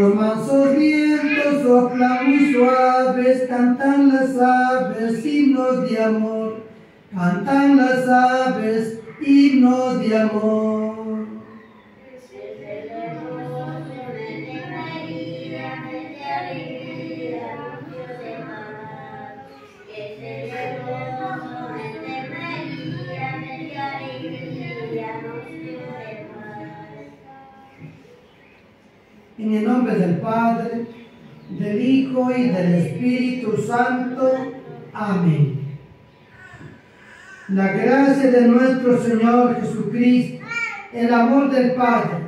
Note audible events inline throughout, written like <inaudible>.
Los mansos vientos soplan muy suaves, cantan las aves himnos de amor, cantan las aves himnos de amor. En el nombre del Padre, del Hijo y del Espíritu Santo. Amén. La gracia de nuestro Señor Jesucristo, el amor del Padre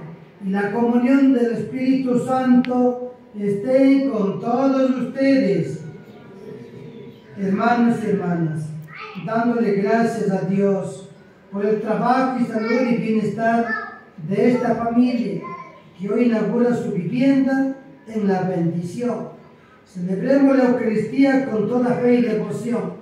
y la comunión del Espíritu Santo estén con todos ustedes. Hermanos y hermanas, dándole gracias a Dios por el trabajo y salud y bienestar de esta familia que hoy inaugura su vivienda en la bendición. Celebremos la Eucaristía con toda fe y devoción.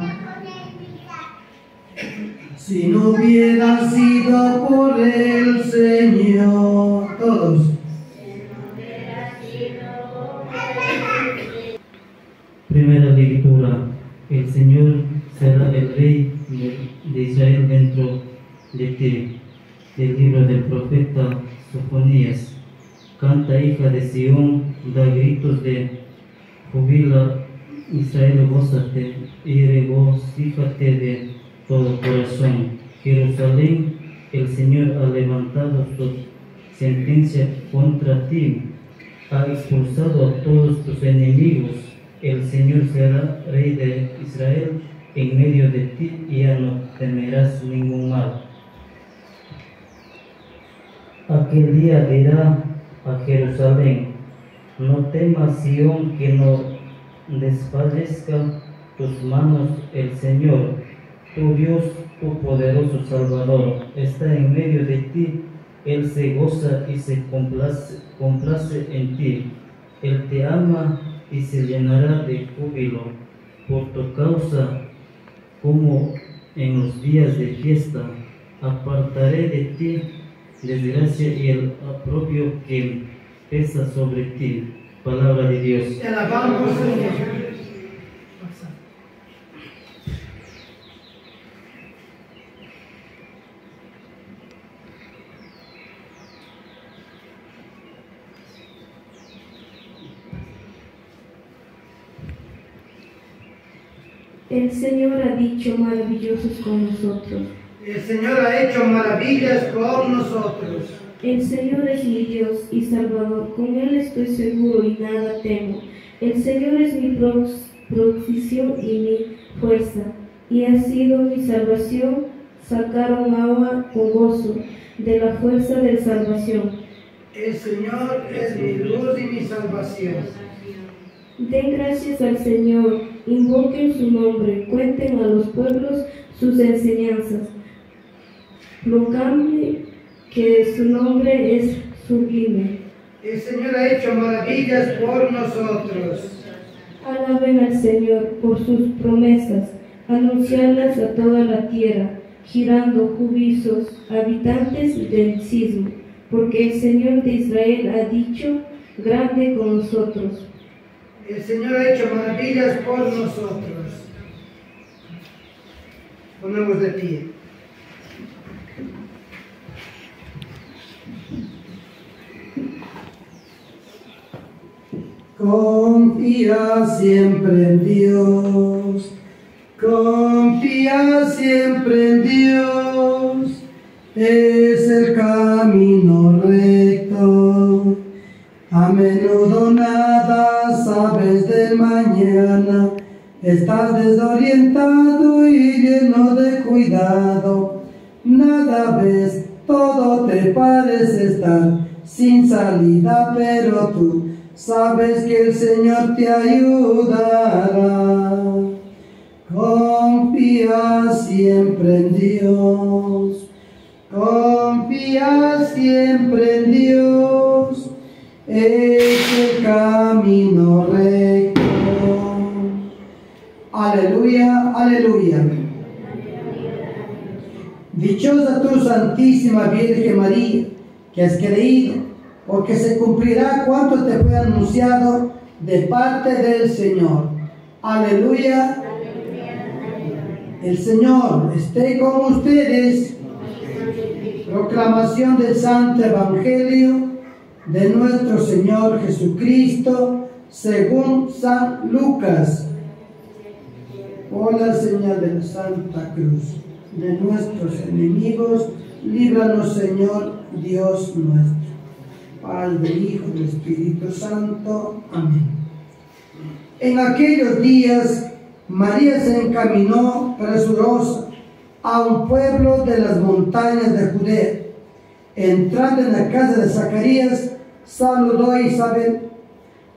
Si no hubiera sido por el Señor, todos. Primera lectura. El Señor será el Rey de, Israel dentro de ti. Del libro del profeta Sofonías. Canta hija de Sión, da gritos de jubila Israel, gózate y regocíjate de todo corazón. Jerusalén, el Señor ha levantado su sentencia contra ti, ha expulsado a todos tus enemigos. El Señor será rey de Israel en medio de ti y ya no temerás ningún mal. Aquel día dirá a Jerusalén, no temas Sión que no desfallezca tus manos el Señor, tu Dios, tu poderoso Salvador, está en medio de ti, Él se goza y se complace, complace en ti, Él te ama y se llenará de júbilo por tu causa, como en los días de fiesta, apartaré de ti desgracia y el propio que pesa sobre ti. Palabra de Dios. Te alabamos, Señor. El Señor ha dicho maravillosos con nosotros. El Señor ha hecho maravillas con nosotros. El Señor es mi Dios y Salvador, con Él estoy seguro y nada temo. El Señor es mi pro- provisión y mi fuerza, y ha sido mi salvación. Sacaron agua con gozo de la fuerza de salvación. El Señor es mi luz y mi salvación. Den gracias al Señor, invoquen su nombre, cuenten a los pueblos sus enseñanzas. Proclame que su nombre es sublime. El Señor ha hecho maravillas por nosotros. Alaben al Señor por sus promesas, anunciarlas a toda la tierra, girando jubilosos, habitantes del sismo, porque el Señor de Israel ha dicho, grande con nosotros. El Señor ha hecho maravillas por nosotros. Ponemos de pie. Confía siempre en Dios. Confía siempre en Dios. Es el camino A menudo nada sabes del mañana, estás desorientado y lleno de cuidado. Nada ves, todo te parece estar sin salida, pero tú sabes que el Señor te ayudará. Confía siempre en Dios, confía siempre en Dios, es el camino recto. Aleluya, aleluya. Dichosa tú, Santísima Virgen María, que has creído, porque se cumplirá cuanto te fue anunciado de parte del Señor. Aleluya. El Señor esté con ustedes. Proclamación del Santo Evangelio de nuestro Señor Jesucristo según San Lucas. Por la señal de la Santa Cruz de nuestros enemigos, líbranos Señor Dios nuestro. Padre, Hijo y Espíritu Santo. Amén. En aquellos días, María se encaminó presurosa a un pueblo de las montañas de Judea. Entrando en la casa de Zacarías, saludó a Isabel.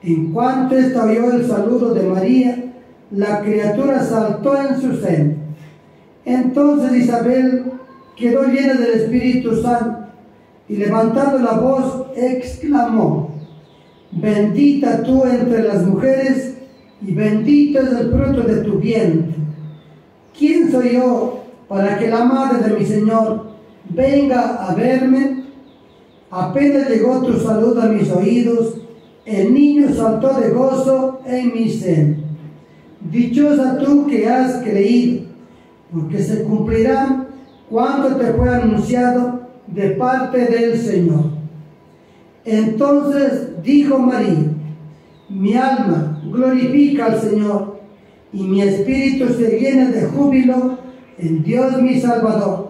En cuanto ésta oyó el saludo de María, la criatura saltó en su seno. Entonces Isabel quedó llena del Espíritu Santo y levantando la voz exclamó, bendita tú entre las mujeres y bendito es el fruto de tu vientre. ¿Quién soy yo para que la madre de mi Señor venga a verme? Apenas llegó tu saludo a mis oídos, el niño saltó de gozo en mi seno. Dichosa tú que has creído, porque se cumplirá cuanto te fue anunciado de parte del Señor. Entonces dijo María, mi alma glorifica al Señor y mi espíritu se llena de júbilo en Dios mi Salvador,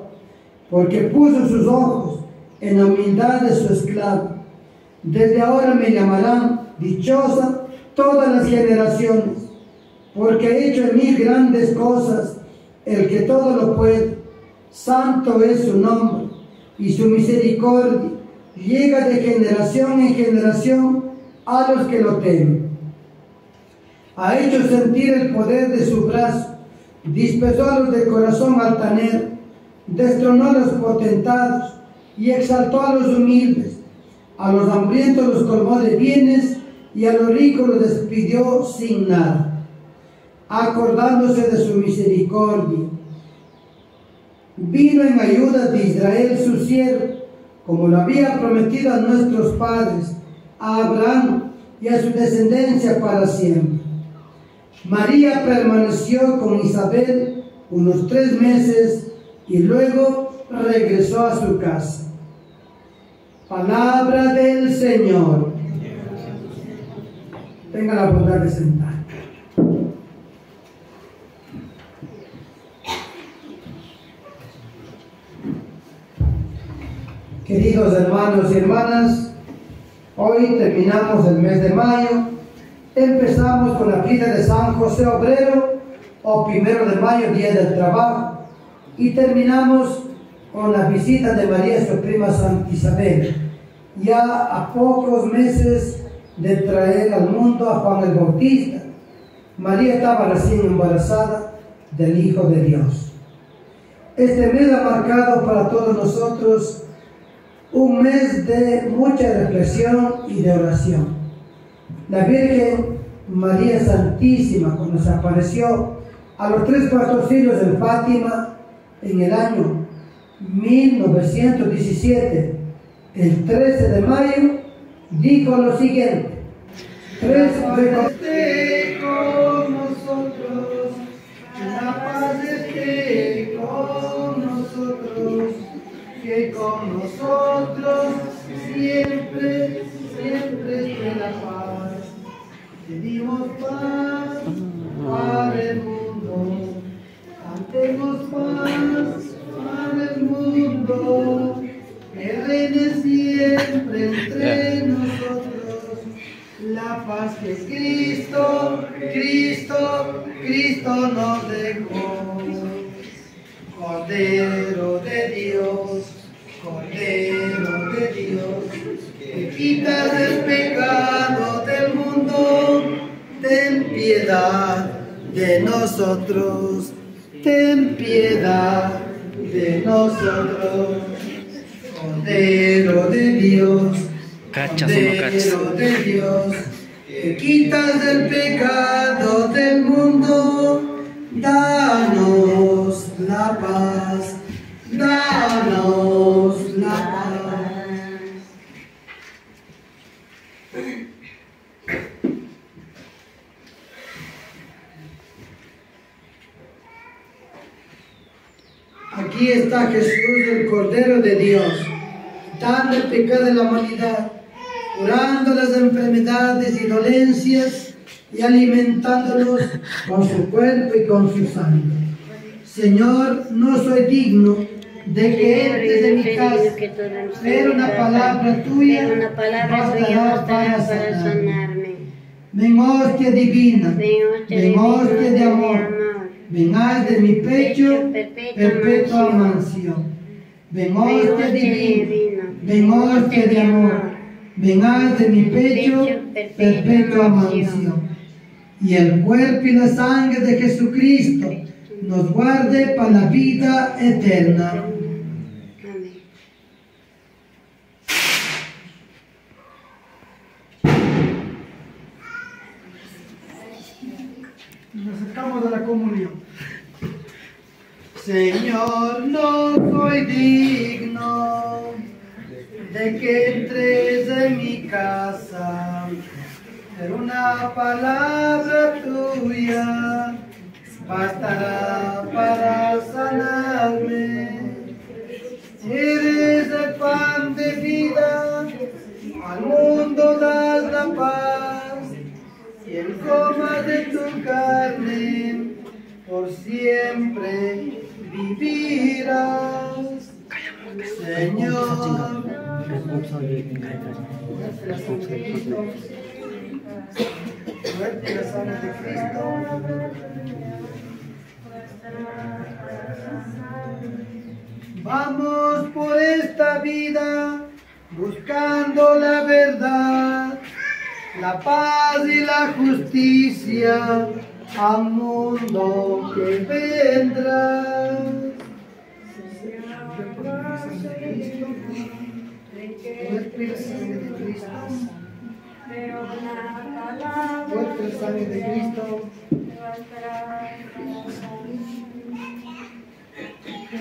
porque puso sus ojos en la humildad de su esclavo. Desde ahora me llamarán dichosa todas las generaciones, porque ha hecho en mí grandes cosas el que todo lo puede. Santo es su nombre y su misericordia llega de generación en generación a los que lo temen. Ha hecho sentir el poder de su brazo, dispersó a los de corazón altanero, destronó a los potentados y exaltó a los humildes. A los hambrientos los colmó de bienes y a los ricos los despidió sin nada, acordándose de su misericordia. Vino en ayuda de Israel su siervo, como lo había prometido a nuestros padres, a Abraham y a su descendencia para siempre. María permaneció con Isabel unos tres meses y luego regresó a su casa. Palabra del Señor. Tenga la bondad de sentar. Queridos hermanos y hermanas, hoy terminamos el mes de mayo, empezamos con la fiesta de San José Obrero, o primero de mayo, Día del Trabajo, y terminamos con la visita de María, su prima Santa Isabel, ya a pocos meses de traer al mundo a Juan el Bautista. María estaba recién embarazada del Hijo de Dios. Este mes ha marcado para todos nosotros un mes de mucha reflexión y de oración. La Virgen María Santísima, cuando se apareció a los tres pastorcillos en Fátima en el año 1917, el 13 de mayo, dijo lo siguiente. Tres esté con nosotros, la paz esté con nosotros, que con nosotros siempre, siempre esté la paz. Pedimos paz para el mundo, cantemos paz para el mundo, que reine siempre entre nosotros. La paz que Cristo, Cristo, Cristo nos dejó. Cordero de Dios, Cordero de Dios, que quitas el pecado del mundo, ten piedad de nosotros, ten piedad de nosotros. Cordero de Dios. Cordero de Dios, que quitas el pecado del mundo, danos la paz, danos la paz. Aquí está Jesús, el Cordero de Dios, dando el pecado de la humanidad, curando las enfermedades y dolencias y alimentándolos con su cuerpo y con su sangre. Señor, no soy digno de que entres en mi casa, pero una palabra tuya bastará para sanarme. Ven hostia divina, Ven hostia de amor, amor. ven haz de mi pecho perpetua mansión. Ven hostia divina, ven hostia de amor, ven haz de mi pecho perpetua mansión. Y el cuerpo y la sangre de Jesucristo nos guarde para la vida eterna. Amén. Nos acercamos a la comunión. Señor, no soy digno de que entres en mi casa, pero una palabra tuya bastará para sanarme. Eres el pan de vida, al mundo das la paz y el coma de tu carne por siempre vivirás. Señor, fuerte la sangre de Cristo. Vamos por esta vida buscando la verdad la paz y la justicia al mundo que vendrá. Fuerte sangre de Cristo. Fuerte sangre de Cristo.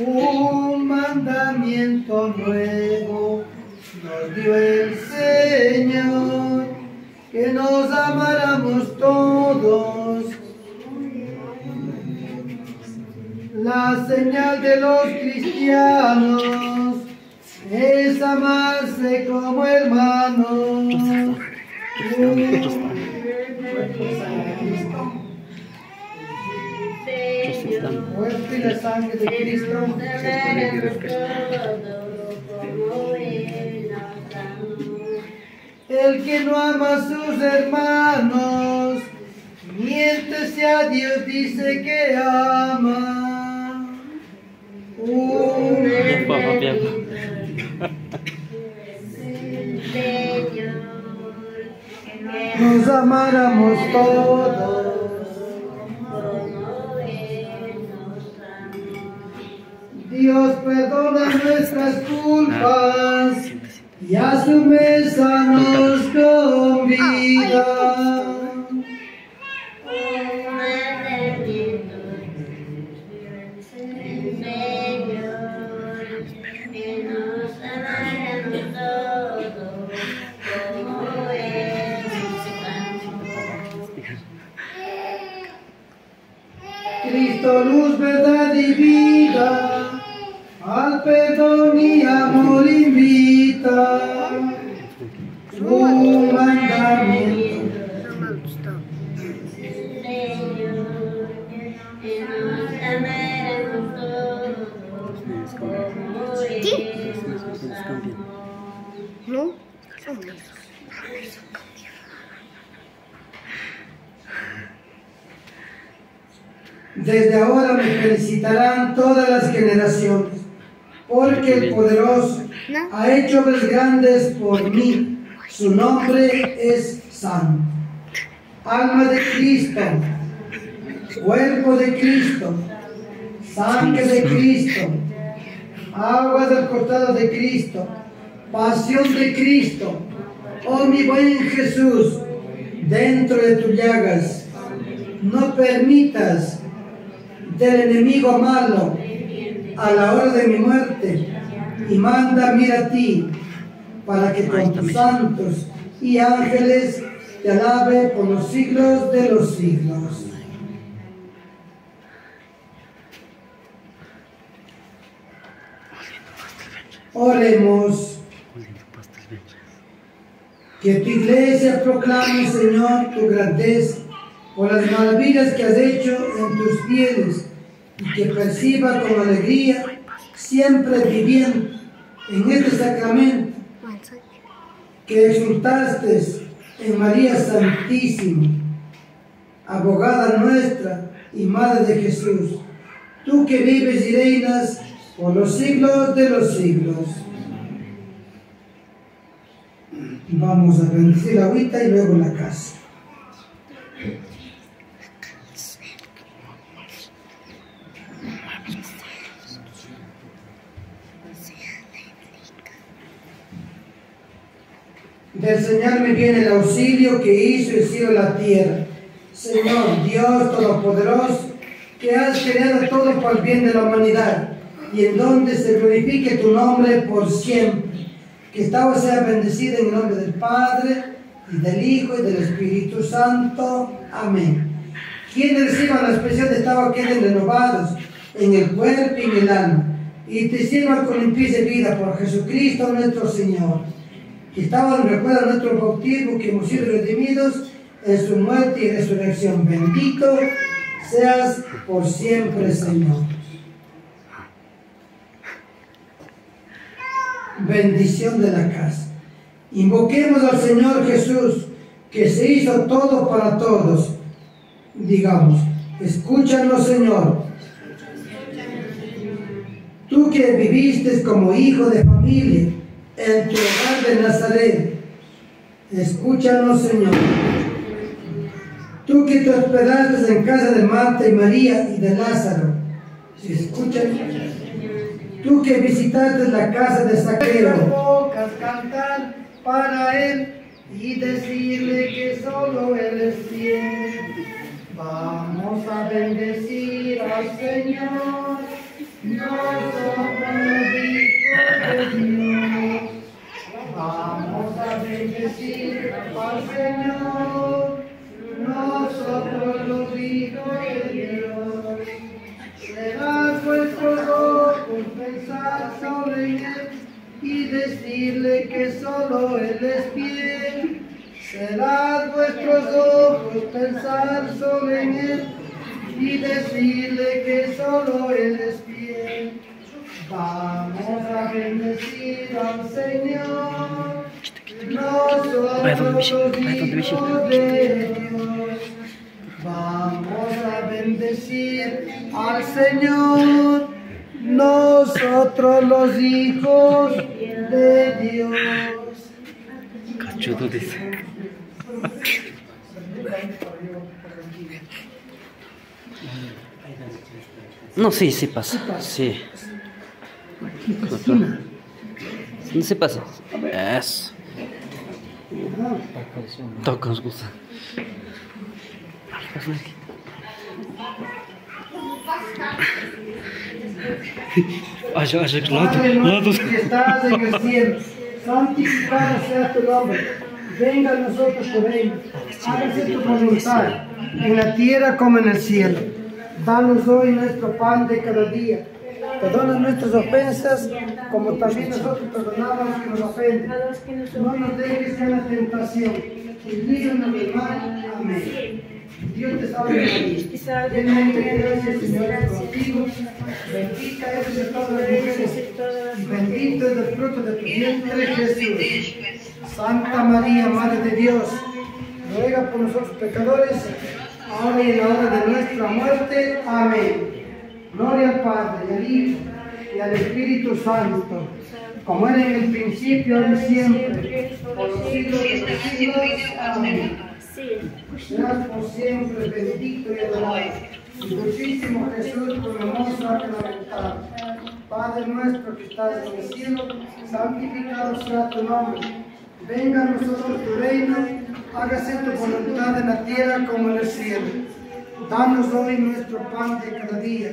Un mandamiento nuevo nos dio el Señor, que nos amáramos todos. La señal de los cristianos es amarse como hermanos. Fuerte la sangre de Cristo. El que no ama a sus hermanos, miéntese a Dios, dice que ama. Uh, nos amáramos todos. Dios perdona nuestras culpas y a su mesa nos convida. Cristo, luz, verdad y vida, al perdón y amor invita. Su mandamiento. Desde ahora me felicitarán todas las generaciones, porque el poderoso ha hecho obras grandes por mí. Su nombre es santo. Alma de Cristo, cuerpo de Cristo, sangre de Cristo, agua del costado de Cristo, pasión de Cristo. Oh mi buen Jesús, dentro de tus llagas, no permitas del enemigo malo a la hora de mi muerte y manda mira a ti para que con tus santos y ángeles te alabe por los siglos de los siglos. Oremos. Que tu iglesia proclame, Señor, tu grandeza por las maravillas que has hecho en tus fieles que perciba con alegría, siempre viviendo en este sacramento, que exultaste en María Santísima, abogada nuestra y Madre de Jesús, tú que vives y reinas por los siglos de los siglos. Vamos a bendecir la agüita y luego la casa. Del Señor me viene el auxilio que hizo el cielo y la tierra. Señor, Dios Todopoderoso, que has creado todo por el bien de la humanidad y en donde se glorifique tu nombre por siempre. Que esta sea bendecida en el nombre del Padre, y del Hijo, y del Espíritu Santo. Amén. Quienes reciban la expresión de esta agua queden renovados en el cuerpo y en el alma, y te sirvan con limpieza de vida por Jesucristo nuestro Señor. Que estaban recuerda nuestro bautismo, que hemos sido redimidos en su muerte y resurrección. Bendito seas por siempre, Señor. bendición de la casa. Invoquemos al Señor Jesús, que se hizo todo para todos. Digamos, escúchanos Señor. Tú que viviste como hijo de familia en tu hogar de Nazaret, escúchanos Señor. Tú que te hospedaste en casa de Marta y María y de Lázaro, escúchanos. Tú que visitaste la casa de Saqueo, cantar para él y decirle que solo él es fiel. Vamos a bendecir al Señor, nosotros Vamos a bendecir al Señor, nosotros los hijos de Dios. Vamos a bendecir al Señor, nosotros los hijos de Dios. Cachudo dice. No, sí, sí pasa. Sí. Sí, sí pasa. Eso. Toca os gusta. Acho, acho que estás en el cielo, santificado sea tu nombre. Venga a nosotros tu reino. Hágase tu voluntad, en la tierra como en el cielo. Danos hoy nuestro pan de cada día. Perdona nuestras ofensas, como también nosotros perdonamos a los que nos ofenden. No nos dejes en la tentación, y líbranos del mal. Amén. Dios te salve María, llena de gracia, el Señor es contigo, bendita eres de todas las mujeres, y bendito es el fruto de tu vientre Jesús. Santa María, Madre de Dios, ruega por nosotros pecadores, ahora y en la hora de nuestra muerte. Amén. Gloria al Padre, y al Hijo, y al Espíritu Santo, como era en el principio y siempre, por los siglos de los siglos. Amén. Seas por siempre bendito y adorado. Dulcísimo Jesús, con hermoso sacramental. Padre nuestro que estás en el cielo, santificado sea tu nombre. Venga a nosotros tu reino, hágase tu voluntad en la tierra como en el cielo. Danos hoy nuestro pan de cada día.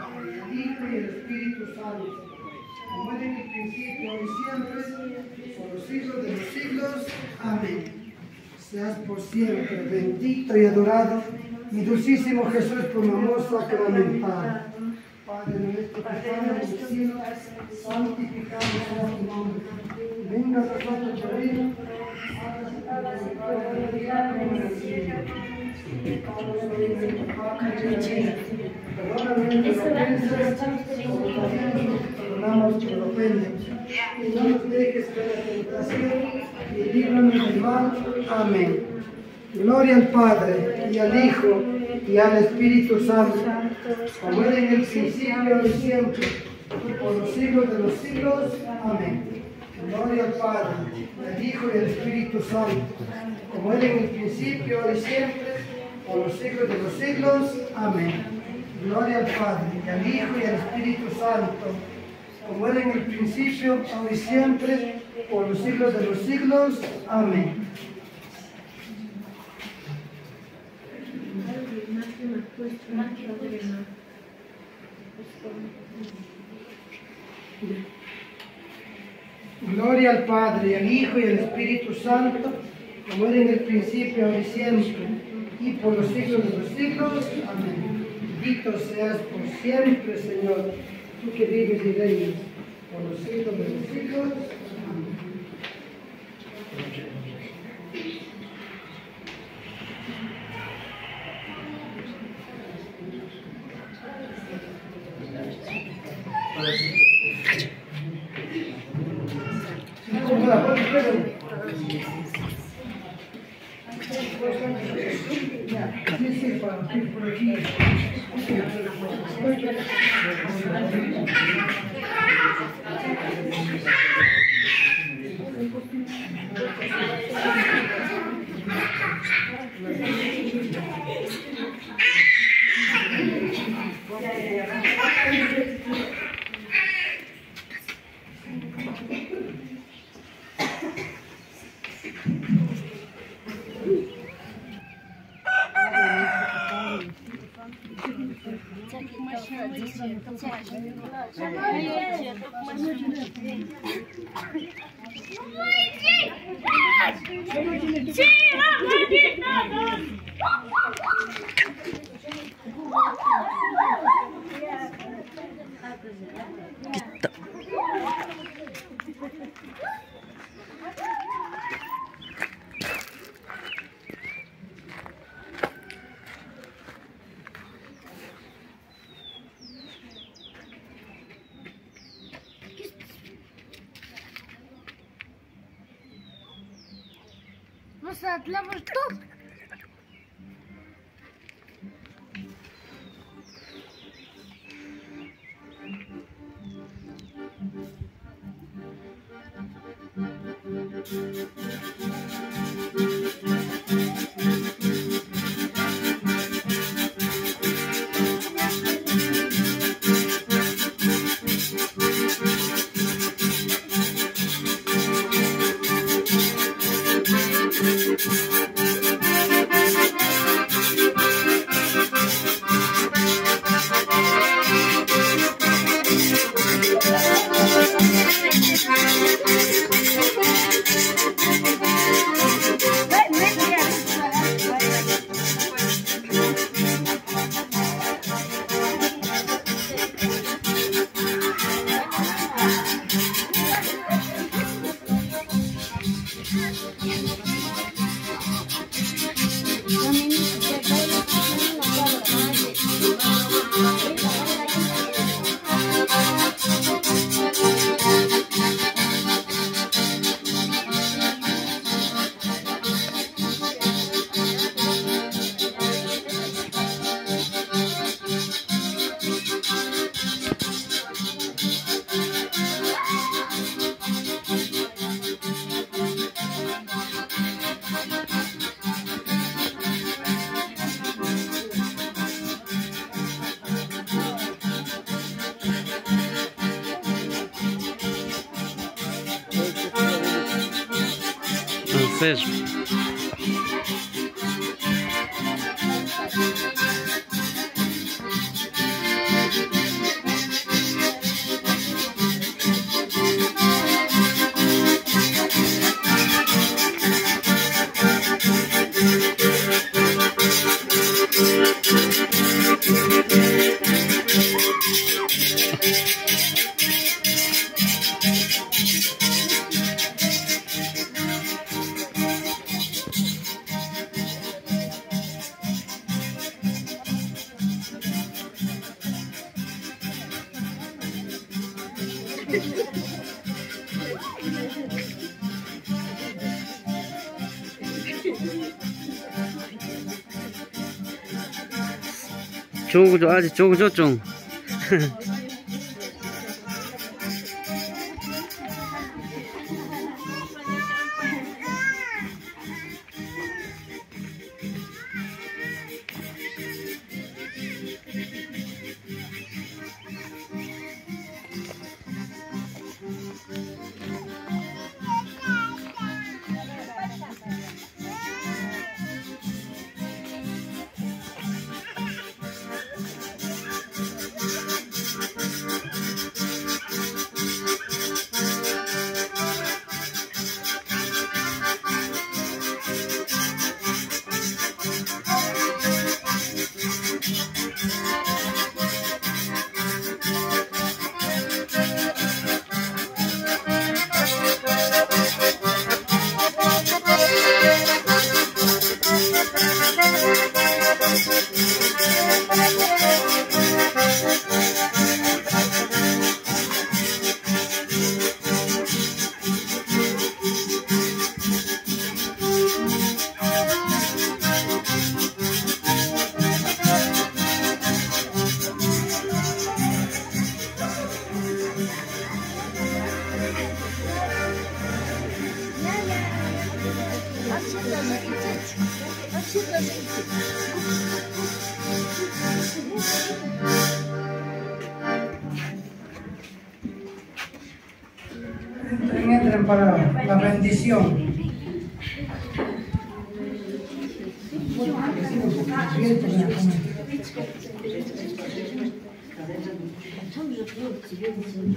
Hijo y al Espíritu Santo, como era en el principio, y siempre, por los siglos de los siglos. Amén. Seas por siempre bendito y adorado, mi dulcísimo Jesús, por amor sacramental. Padre nuestro que estás en el cielo, santificado sea tu nombre. Venga a nosotros tu reino, hágase tu voluntad como en el cielo. Hoy nuestro pan de ofensas, como también nosotros perdonamos que nos ofenden. Y no nos dejes caer la tentación, y líbranos mal. Amén. Gloria al Padre, y al Hijo, y al Espíritu Santo, como era en el principio y siempre, y por los siglos de los siglos. Amén. Gloria al Padre, al Hijo, y al Espíritu Santo, como era en el principio y siempre, por los siglos de los siglos. Amén. Gloria al Padre, y al Hijo, y al Espíritu Santo, como era en el principio, ahora y siempre, por los siglos de los siglos. Amén. Gloria al Padre, al Hijo y al Espíritu Santo, como era en el principio, ahora y siempre, y por los siglos de los siglos. Amén. Bendito seas por siempre, Señor, tú que vives y reinas por los siglos de los siglos. Amén. ¿Cómo la pones, チーハラディタドル!嘟 조조 아직 조조 쫑 <laughs>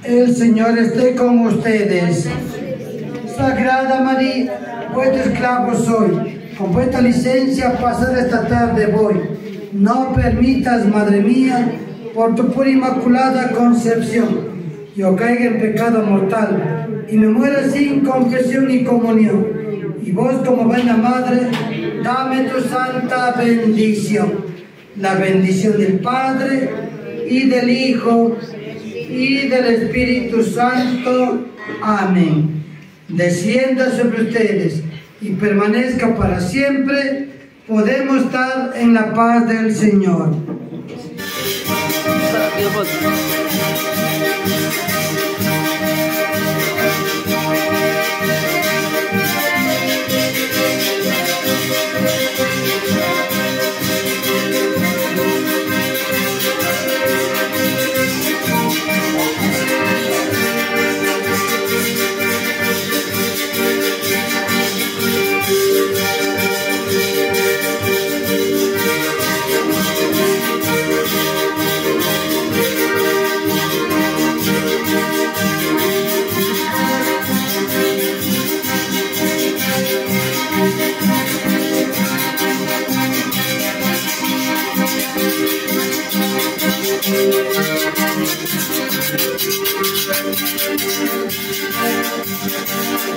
El Señor esté con ustedes. Sagrada María, vuestro esclavo soy. Con vuestra licencia pasar esta tarde voy. No permitas, Madre mía, por tu pura inmaculada concepción, yo caiga en pecado mortal y me muera sin confesión y comunión. Y vos como buena madre, dame tu santa bendición. La bendición del Padre y del Hijo y del Espíritu Santo. Amén. Descienda sobre ustedes y permanezca para siempre. Podemos estar en la paz del Señor.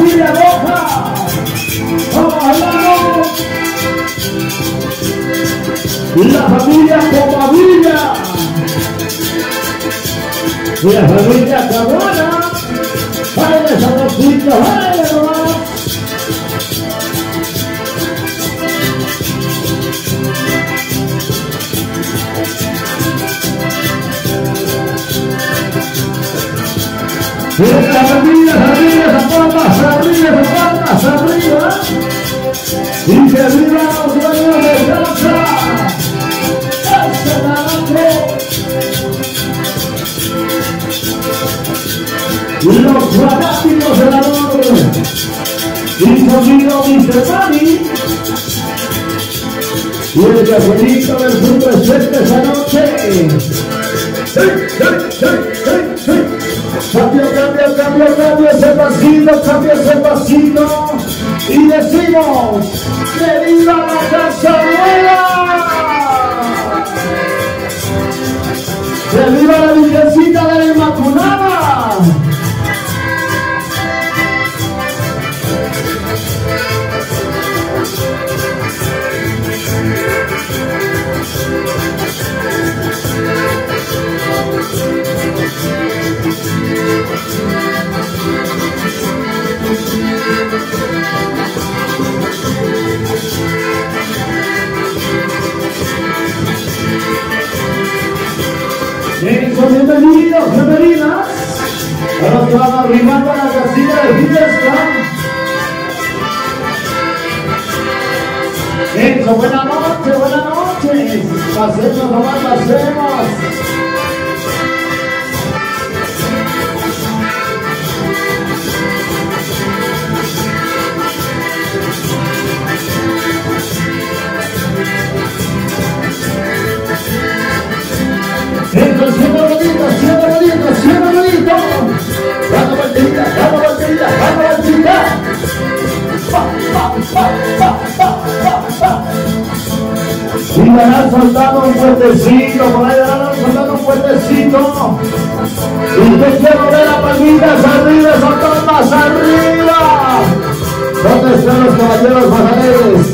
Familia roja? La familia Comadilla. Y la familia Cabana. ¡Baile sabrosito, Y que los de casa. Y los fanáticos del amor. Y conmigo Mr. Manny. Y el cafelito del sur presente esa noche. ¡Sí, sí, sí, sí, sí! Cambio, cambio ese pasito, cambio ese pasito. Y decimos, ¡que viva la casa nueva! ¡Que viva la Bienvenidos, bienvenidas. A los que a la casilla de fiesta. Eso, buenas noches, buenas noches. Pasemos nomás, pasemos. Dando vueltita, dando vueltita, dando vueltita. Pa, pa, pa, pa, pa, pa, pa. Y van soltando un fuertecito, por ahí van soltando un fuertecito. Y te quiero ver las palmitas arriba, esas palmas arriba. ¿Dónde están los caballeros alegres?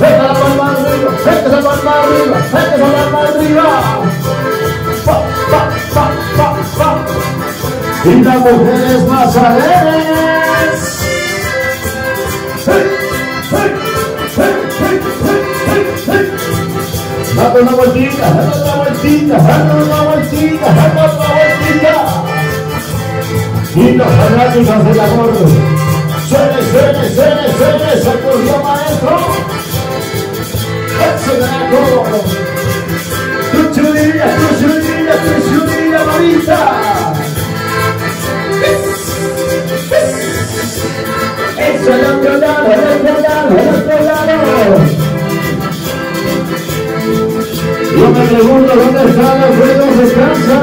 Venga la palma arriba, venga esa palma arriba, venga esa palma arriba. Y las mujeres más alegres. Una vueltita, date una vueltita, date una vueltita, una vueltita. Y fanáticos del amor. Están los ruidos de casa.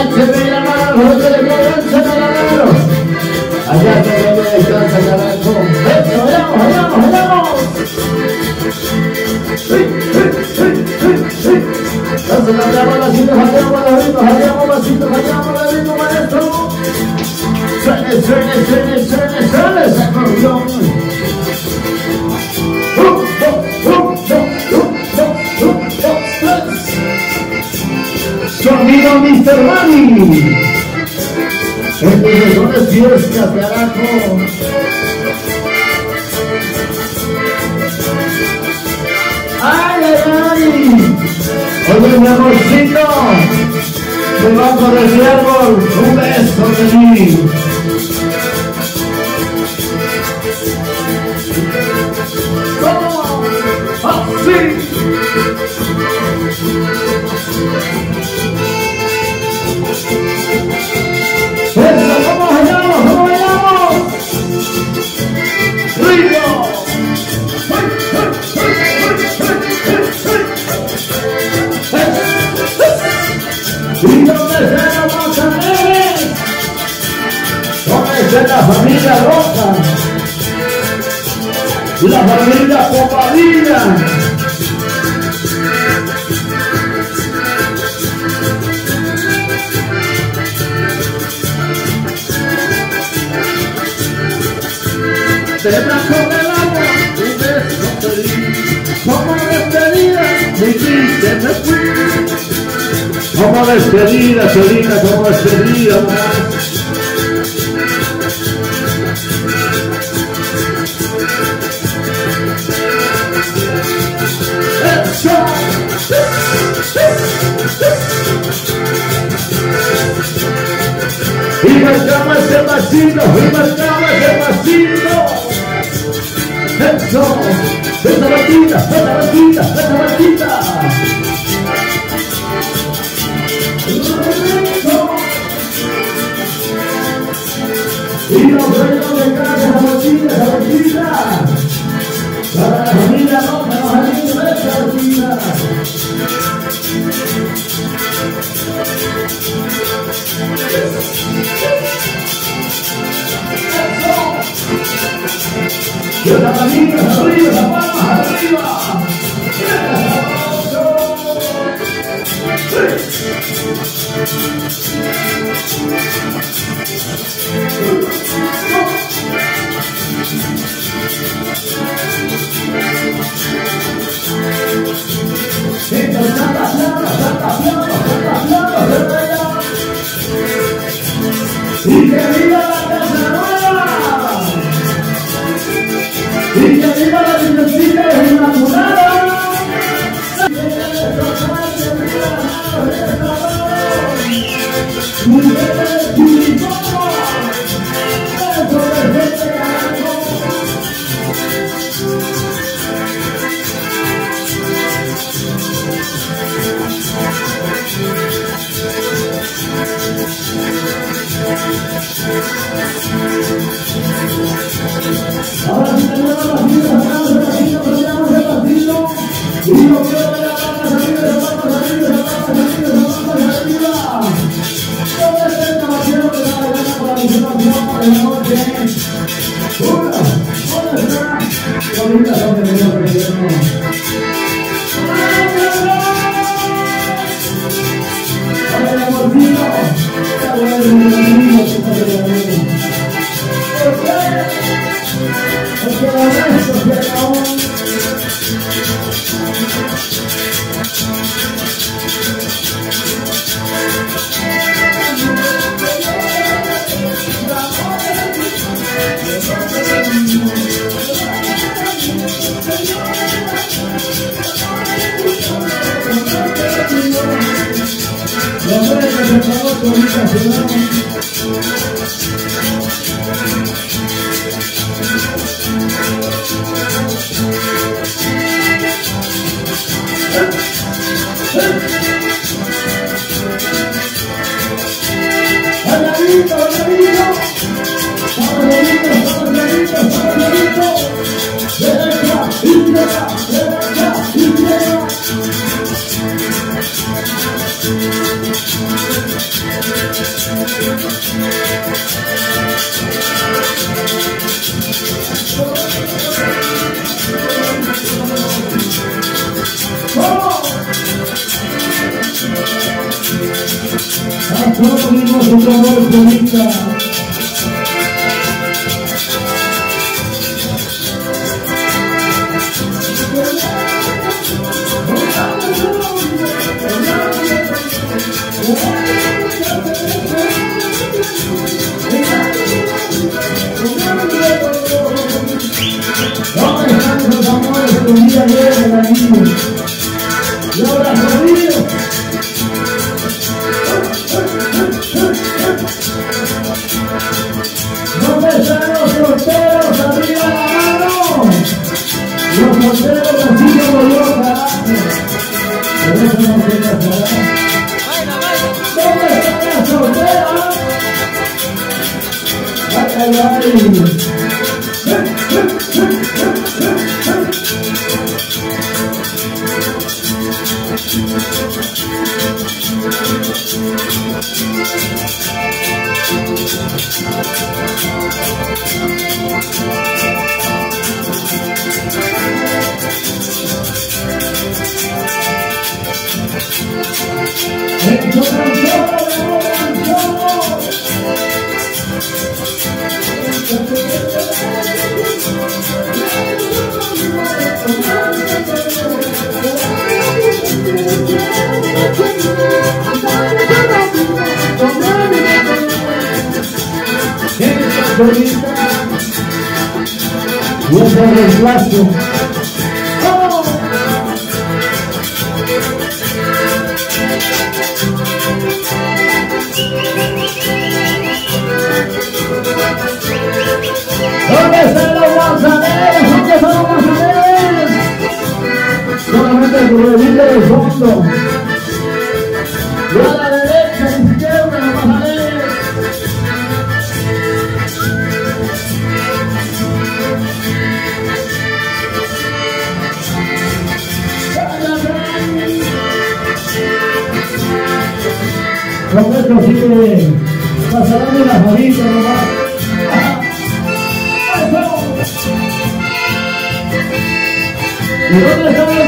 Écheme la mano, no se le comienza la mano. Allá se ve de casa, carajo. Eso, vayamos, vayamos. Sí, sí, sí, sí, sí. Entonces, hallamos vasito, hallamos vasito, hallamos vasito, hallamos vasito, maestro. Suene, suene, suene, suene, suene acordeón. Mr. Money. Entonces son las fiestas, carajo. ¡Ay, ay, ay! Oye, mi amorcito, debajo de mi árbol, un beso de mí. ¿Dónde está la familia Roja? La familia Popadilla. Debajo del agua, un beso feliz. Como despedida, mi triste me fui. Como despedida, Solina, como despedida, más. Ese pasito, y marcamos ese pasito. Eso. Esa batita, esa batita, esa batita. Y otra sobre el plazo. ¡Oh! ¿Dónde están los guasaneros? ¿Dónde están los guasaneros? Solamente el de fondo. muchachos, pasarán de las nomás. Ah, ah, ah, ¿Y dónde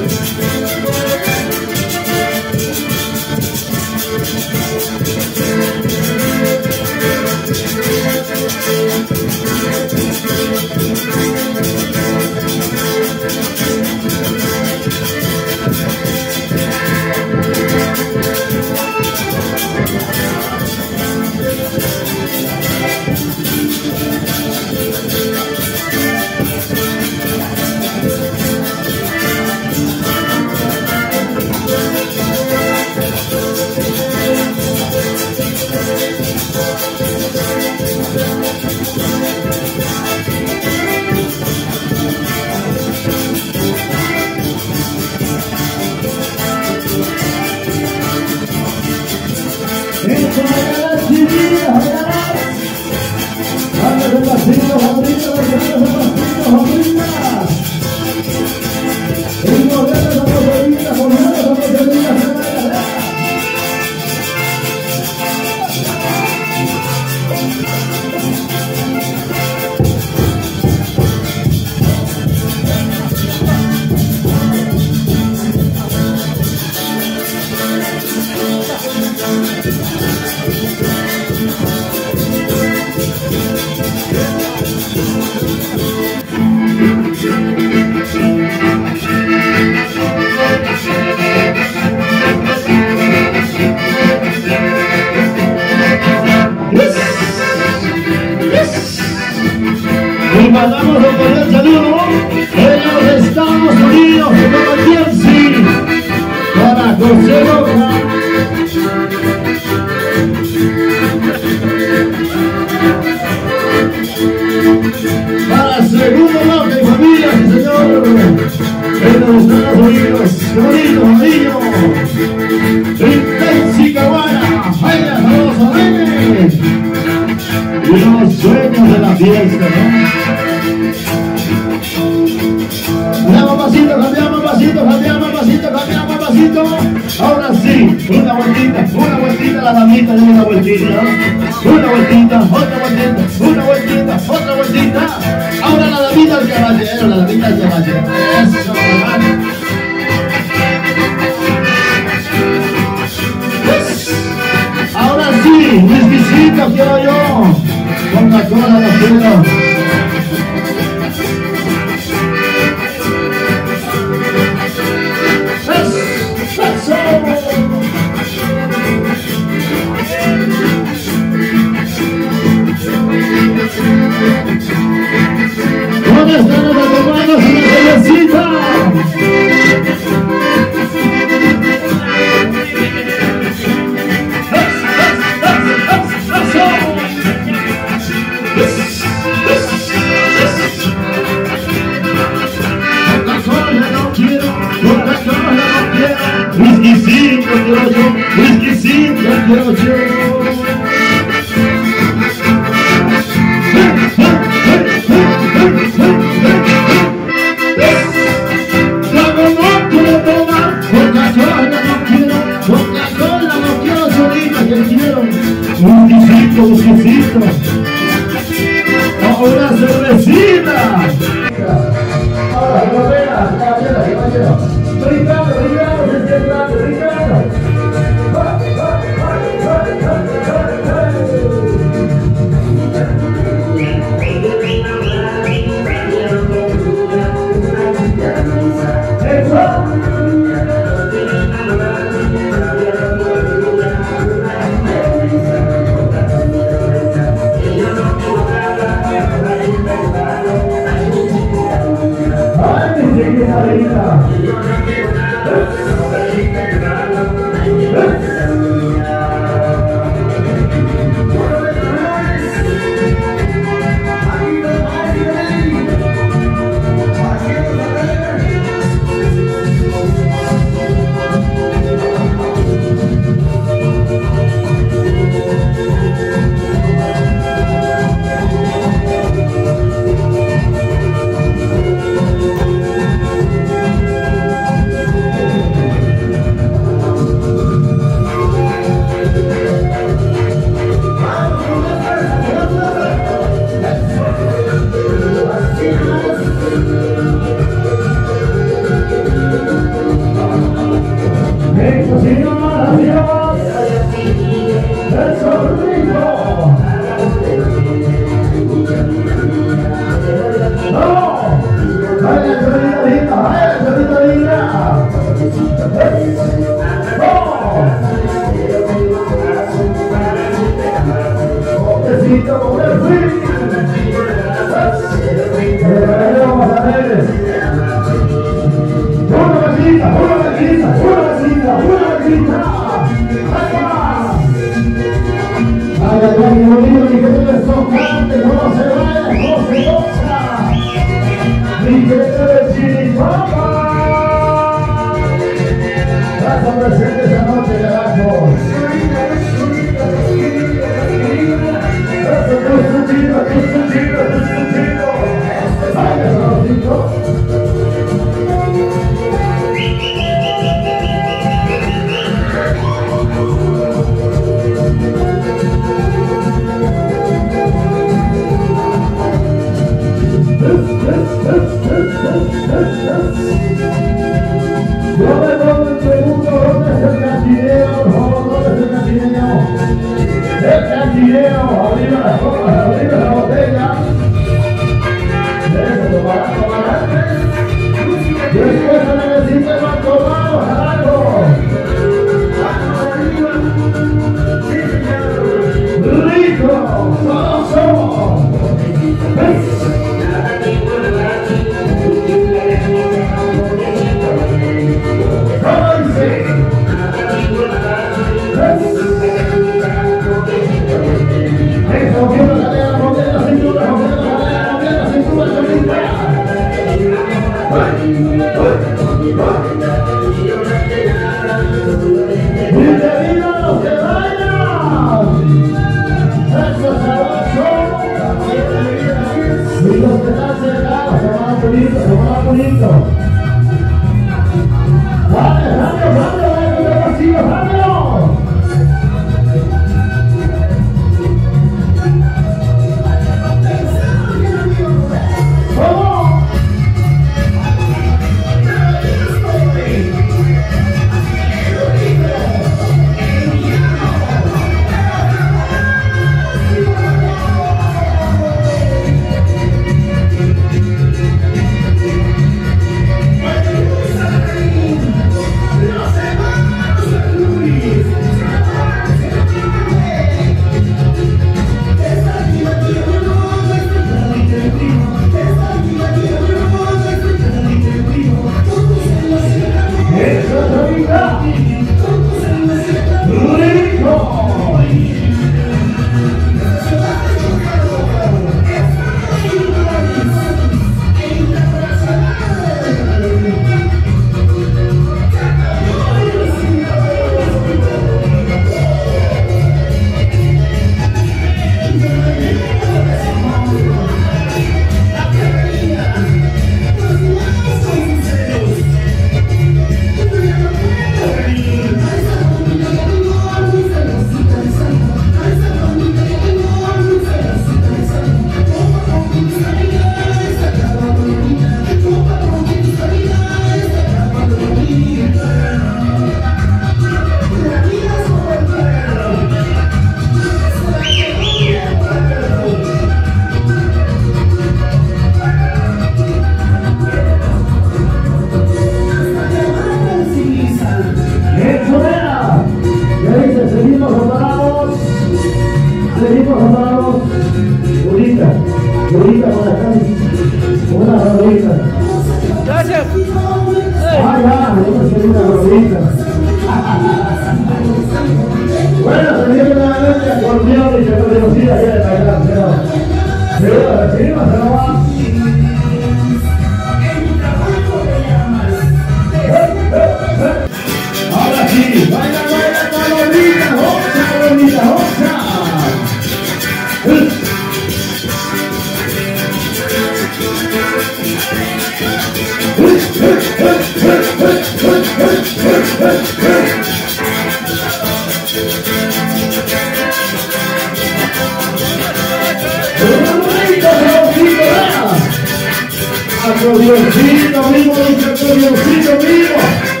Aplaudiosito, vivo, dice aplaudiosito, vivo.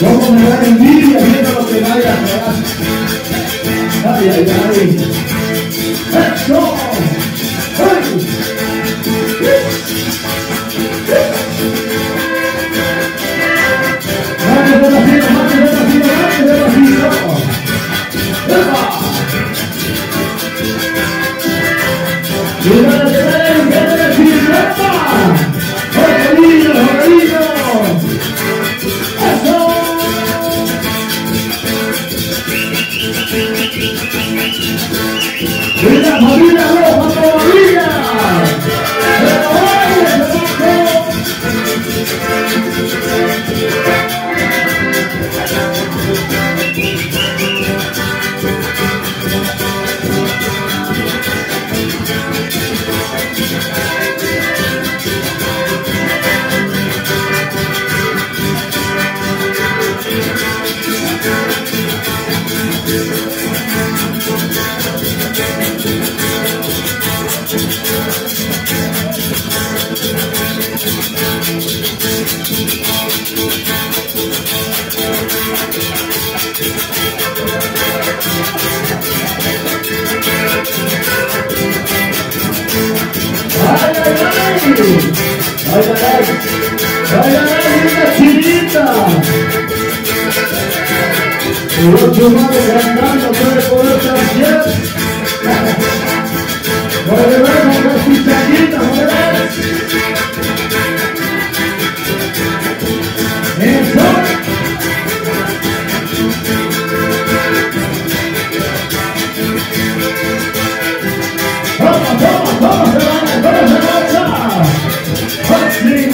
Luego me dan envidia viendo lo que nadie hace. Ay, ay, ay. Vaya la chinita. Los humanos cantando puede poder también. Vaya la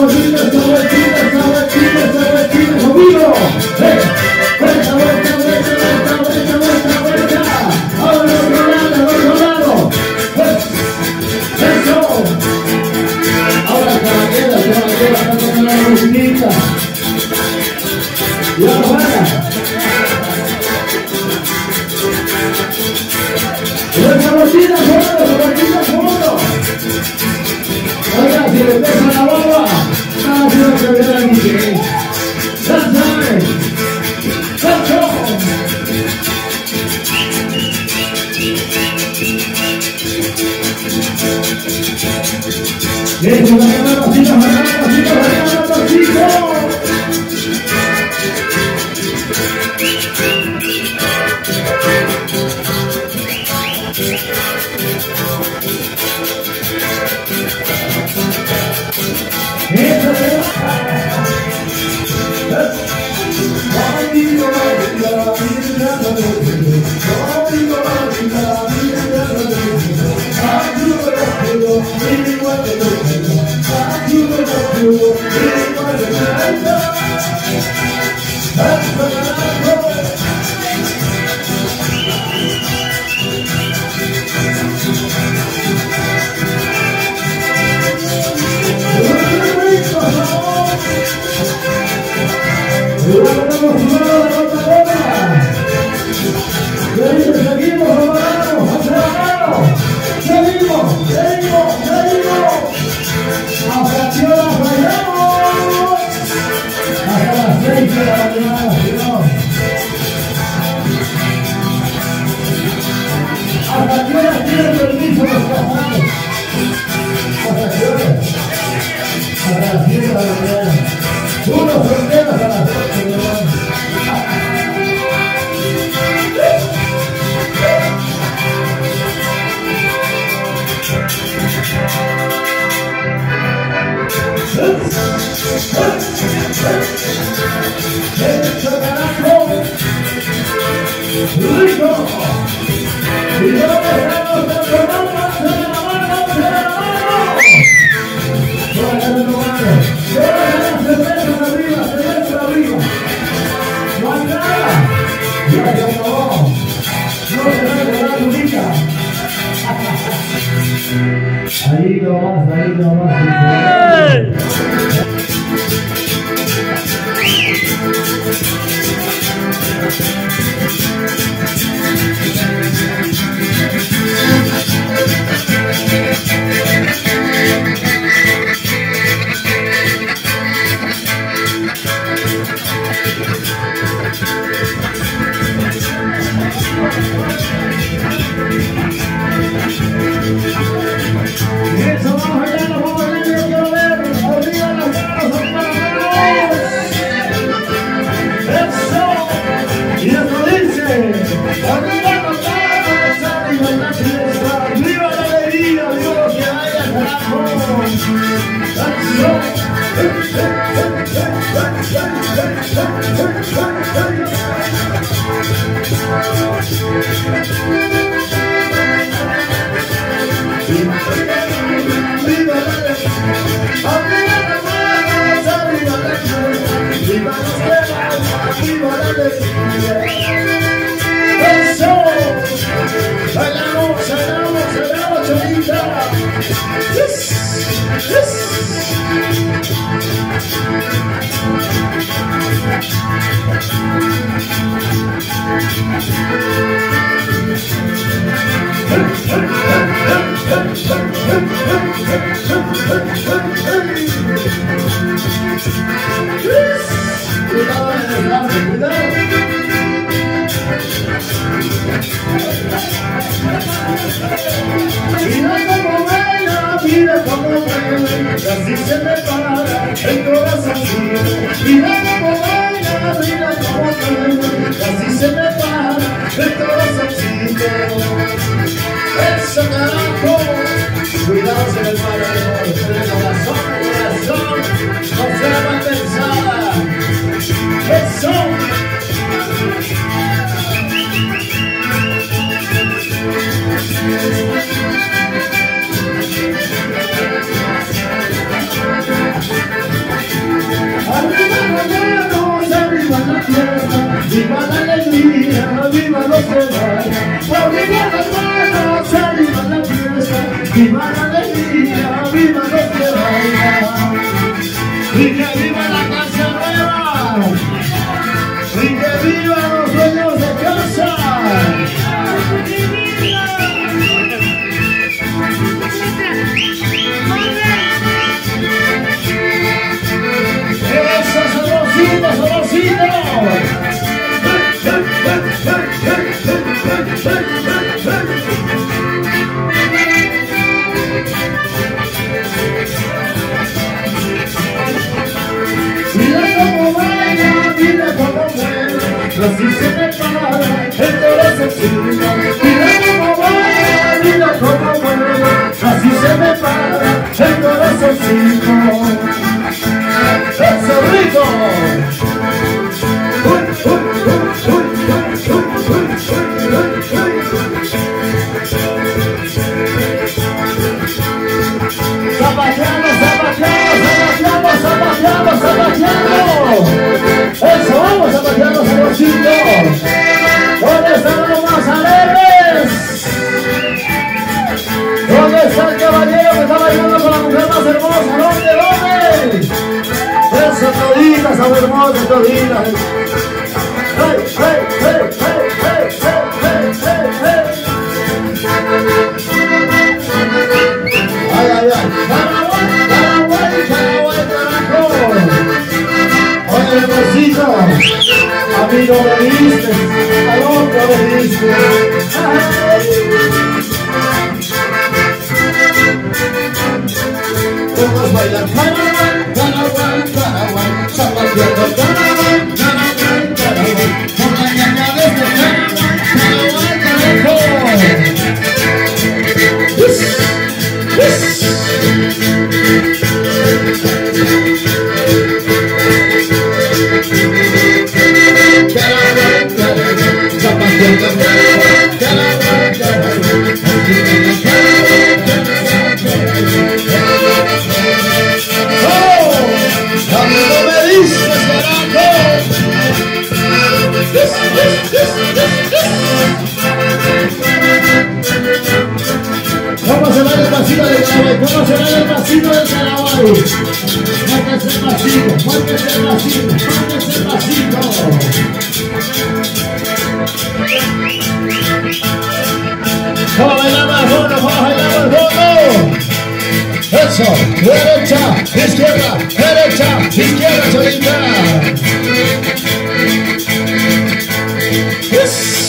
Lord. 这是 eso, carajo. Cuidados en el mar, entre corazón y corazón. No sea mal pensada. Eso. Arriba la tierra, viva la alegría, viva los que vayan. así se me para el corazón. Amigo, veniste, a loco. Muévete el pasito, muévete el pasito, muévete el pasito. Joven abandono, joven abandono. Eso, derecha, izquierda, derecha, izquierda, cholita. Yes.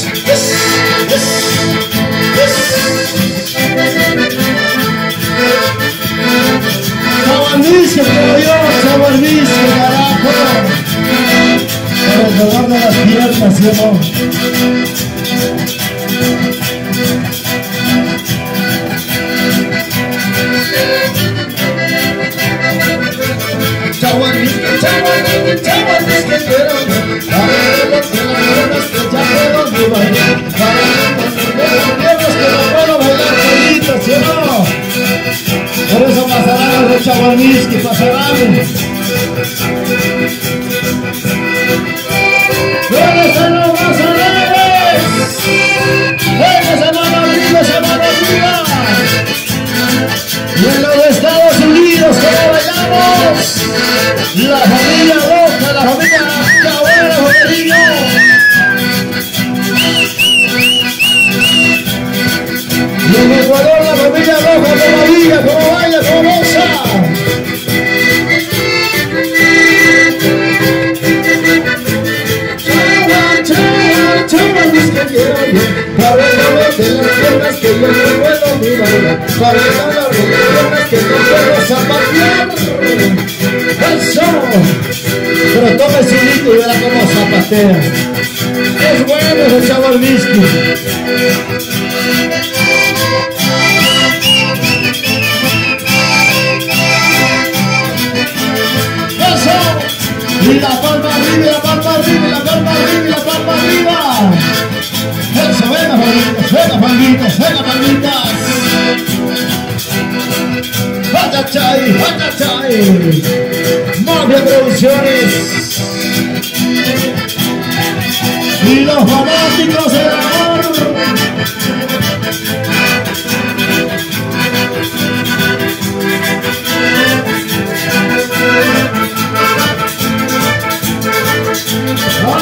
volviste, pero Dios, te volviste, carajo. Por el dolor de las piernas, ¿sí o no? Thank you el whisky, pasarán. ¿Dónde están los alegres? ¡Venga esa mano arriba, esa mano arriba! Y en los Estados Unidos, ¿cómo bailamos? La familia loca, la familia Cabrera, Joverillo. Y en Ecuador, la familia roja, baila, como que quiero yo. Para el de las piernas que yo no puedo ni bailar. Para el las piernas que no puedo zapatear. Eso. Pero tome su litro y verá cómo zapatea. Es bueno ese chaval whisky. Eso. Y la palma arriba, la palma arriba, la palma arriba, la palma arriba. Palmitas, venga, palmitas, venga, palmitas. Vaya chay, vaya chay. Mafia Producciones. Y los fanáticos del amor.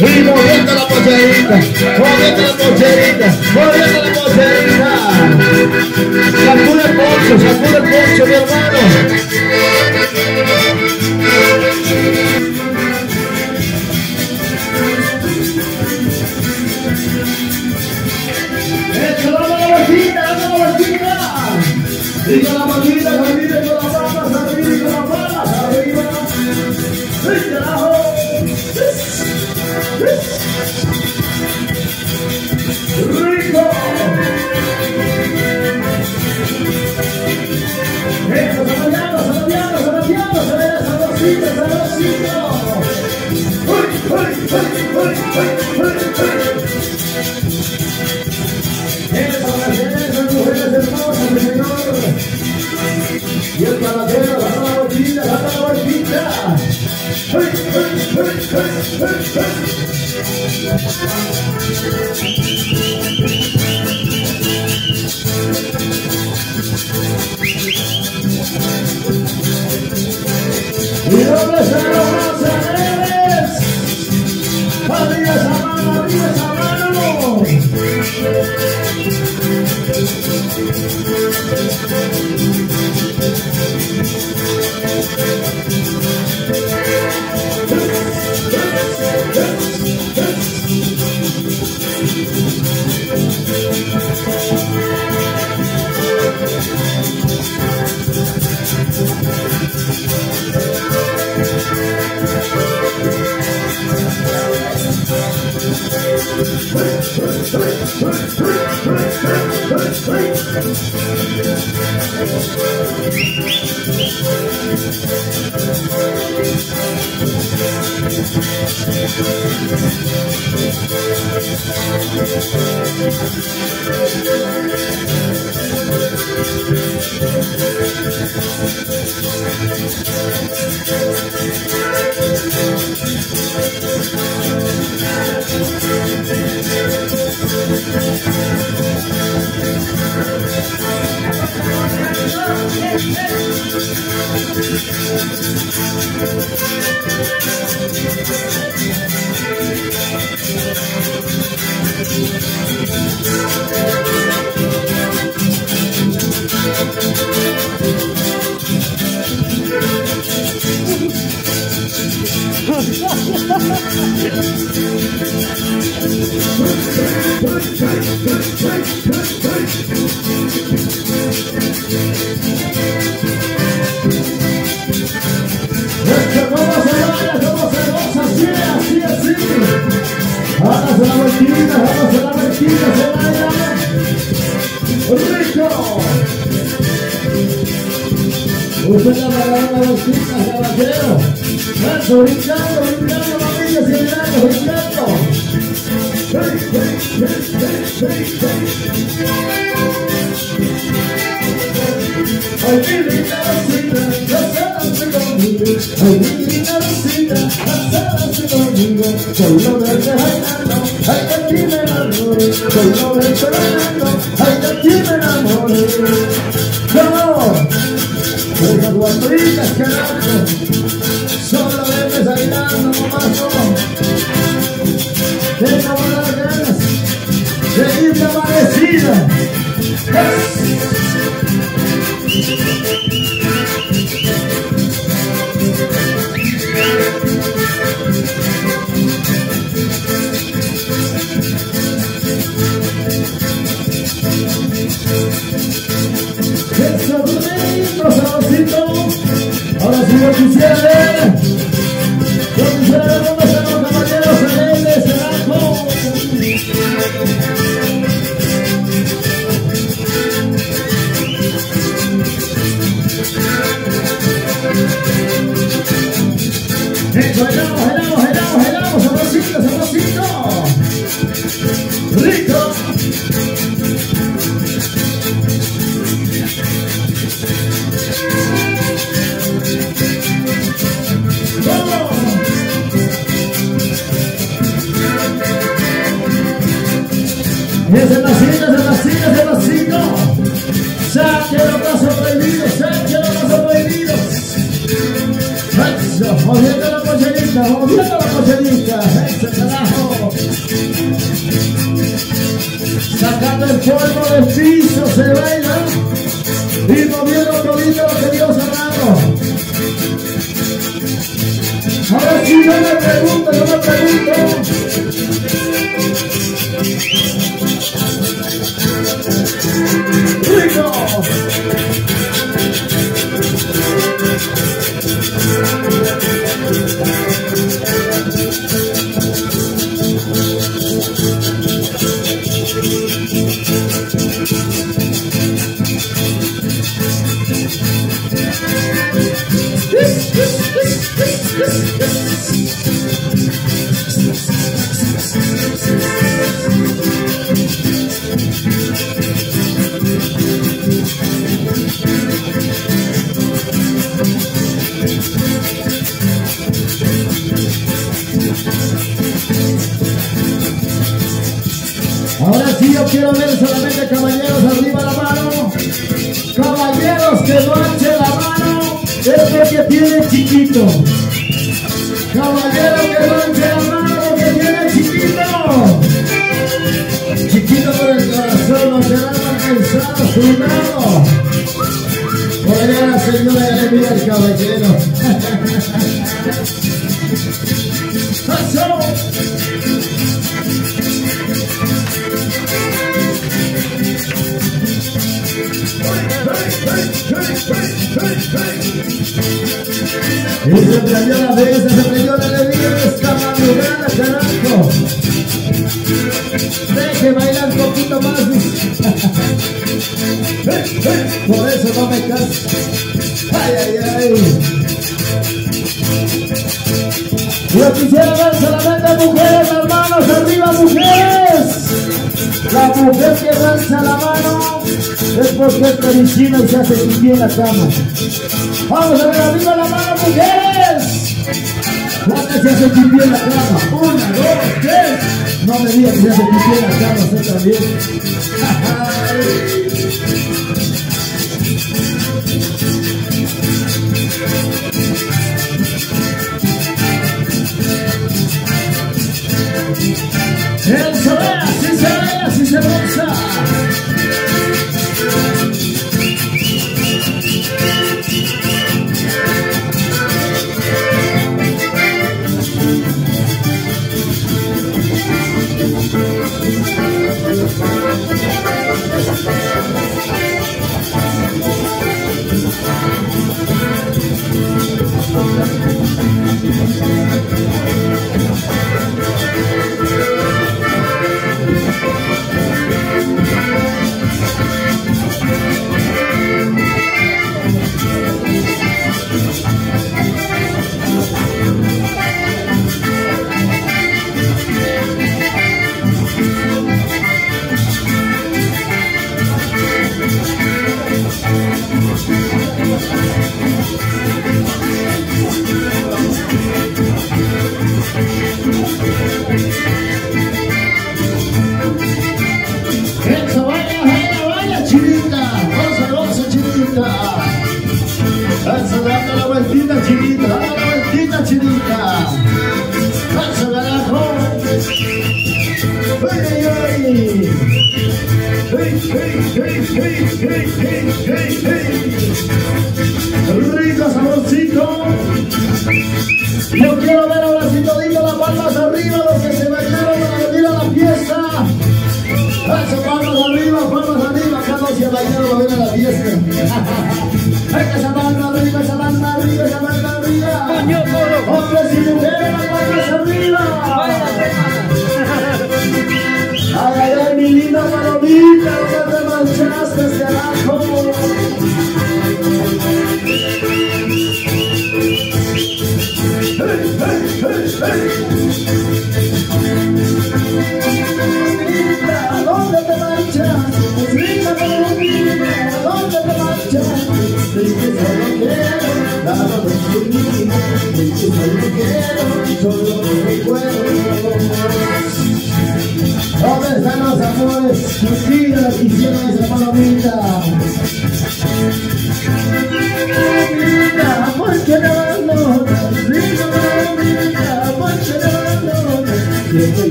Y moviendo la pollerita, moviendo la pollerita, moviendo la pollerita. Sacude el poncho, sacude el poncho, mi hermano. Y you. ¡Hey, hey, hey, hey, hey, hey! Storytime. Es el vacío, es el vacío, es el vacío. Saque los brazos prohibidos, saque los brazos prohibidos. Eso, moviendo la pollerita, moviendo la pollerita. Eso, carajo. Sacando el polvo del piso, se baila. Y moviendo el tobillo que Dios amado. Ahora sí, yo me pregunto, yo me pregunto. Dios es medicina y se hace bien la cama. Vamos a ver, arriba la mano, mujeres. La se hace bien en la cama. Una, dos, tres. No me digas que se hace bien la cama, usted también.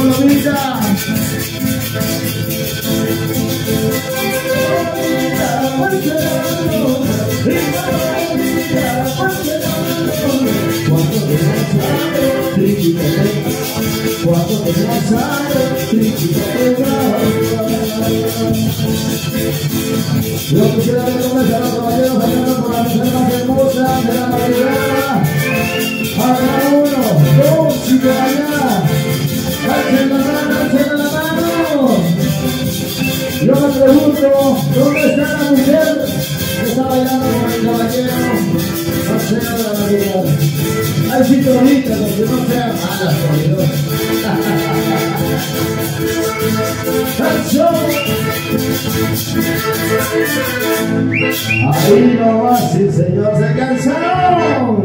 Cuando te Yo quisiera reconocer a los caballeros bailando por la mujer más hermosa de la madrugada. A cada uno, dos y allá. Alcen la mano, alcen la mano. Yo me pregunto, ¿dónde está la mujer que está bailando con el caballero? Sé de la madrugada. Hay sitio bonito, que no sean malas, por. Ahí no va, sí señor, se cansaron.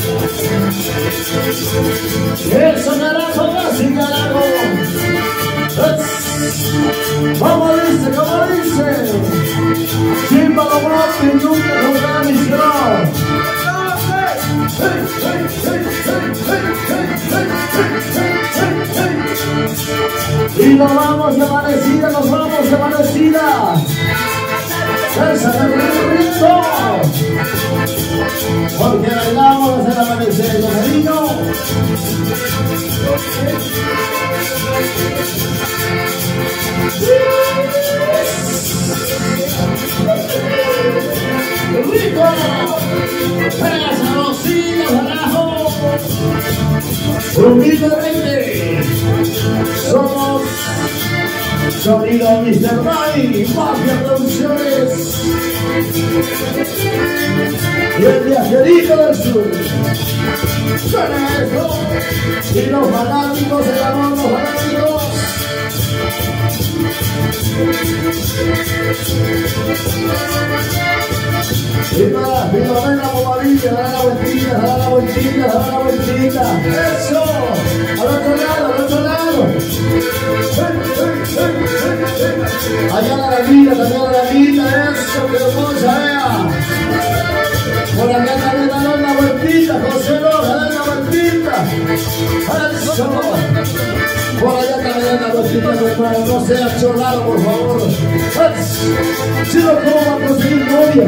Eso carajo, así carajo. ¿Cómo dice? ¿Cómo dice? Chimba lo guapo, nunca lo organizó. Y nos vamos de amanecida, nos vamos de amanecida. ¡Esa de Cristo! Porque bailamos el amanecer, cariño. ¡Rico! ¡Esa rosita, carajo! Humildemente somos Sonido Mr. Ray, Mafia Producciones y el viajerito del sur. Suena eso y los fanáticos, el amor, los fanáticos. Y para Filomena Bobadilla, da la vueltita, da la vueltita, da la vueltita. Eso, al otro lado, al otro lado. ¡Hey, hey, hey! Allá la ranita, también la ranita, eso, que hermosa, vea. Por acá también dale una vueltita, José Roja, dale una vueltita. Eso. Por allá también una vueltita, mi hermano, no sea cholado, por favor. Eso. Si no, ¿cómo va a conseguir novia?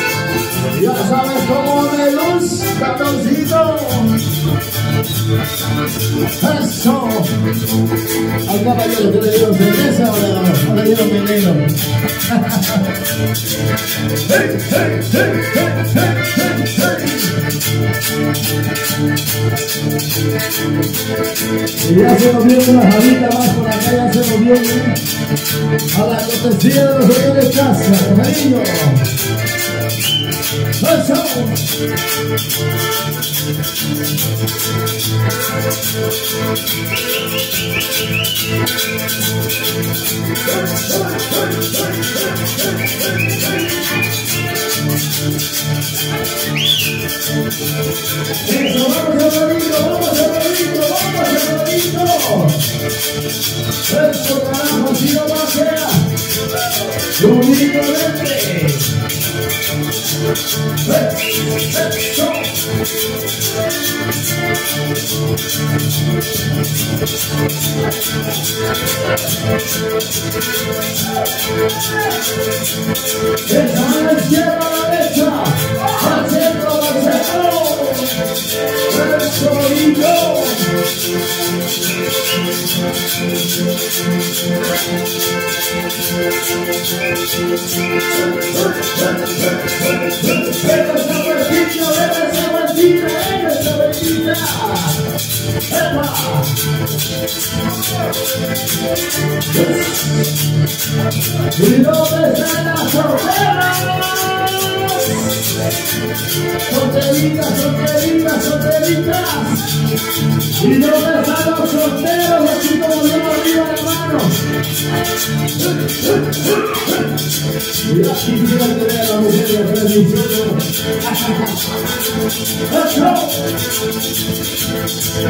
Ya sabes cómo me gusta, Toncito. Eso. Al caballero que le dieron cerveza o le, dieron veneno. hey, hey, hey, hey, hey, hey, hey. Y ya se nos viene una jarita más por acá, ya se nos viene. A la cortesía de los señores casa, cariño. Eso, carajo, si no va a ser. Únicamente. Eso. Esa a la izquierda, a la derecha. Al centro, al centro. Eso, bonito. Ven esa vueltita, ven esa vueltita, ven esa vueltita. ¡Epa! ¿Y dónde están las solteras? Solteritas, solteritas, solteritas. ¿Y dónde están los solteros? Así como yo arriba la mano. Y aquí quisiera tener a la mujer de transmisión.